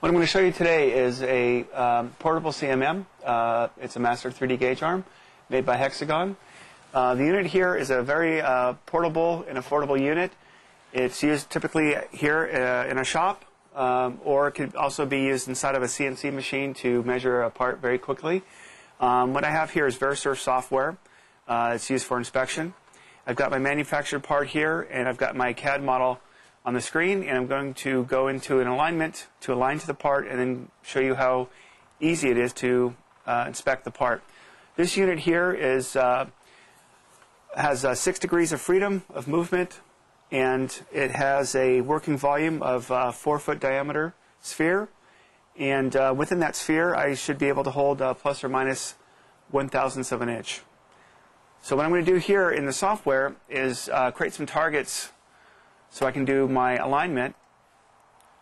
What I'm going to show you today is a um, portable CMM. Uh, it's a Master3DGage arm made by Hexagon. Uh, the unit here is a very uh, portable and affordable unit. It's used typically here uh, in a shop, um, or it could also be used inside of a CNC machine to measure a part very quickly. Um, what I have here is Verisurf software. Uh, it's used for inspection. I've got my manufactured part here, and I've got my CAD model on the screen and I'm going to go into an alignment to align to the part and then show you how easy it is to uh, inspect the part. This unit here is uh, has uh, six degrees of freedom of movement and it has a working volume of uh, four foot diameter sphere and uh, within that sphere I should be able to hold uh, plus or minus one thousandths of an inch. So what I'm going to do here in the software is create some targets so I can do my alignment.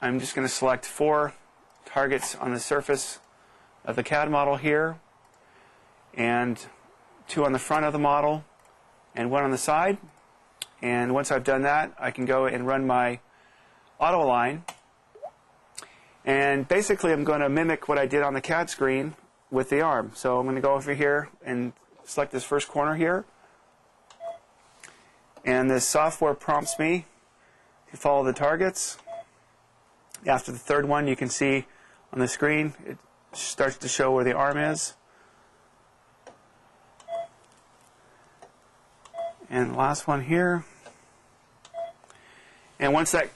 I'm just going to select four targets on the surface of the CAD model here, and two on the front of the model, and one on the side. And once I've done that, I can go and run my auto align. And basically, I'm going to mimic what I did on the CAD screen with the arm. So I'm going to go over here and select this first corner here. And the software prompts me you follow the targets. After the third one, you can see on the screen, it starts to show where the arm is. And last one here. And once that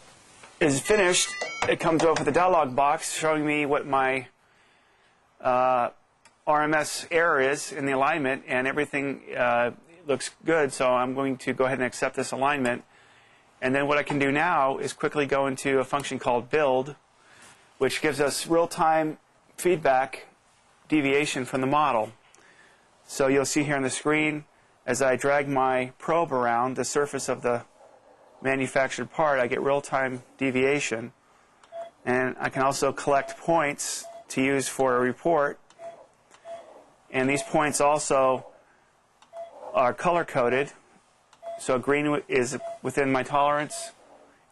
is finished, it comes up with a dialog box showing me what my uh, RMS error is in the alignment, and everything uh, looks good. So I'm going to go ahead and accept this alignment. And then what I can do now is quickly go into a function called build, which gives us real-time feedback deviation from the model. So you'll see here on the screen, as I drag my probe around the surface of the manufactured part, I get real-time deviation. And I can also collect points to use for a report. And these points also are color-coded so green is within my tolerance,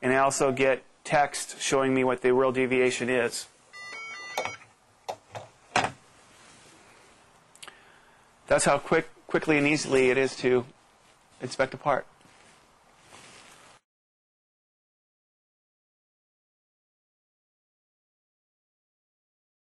and I also get text showing me what the real deviation is. That's how quick, quickly and easily it is to inspect a part.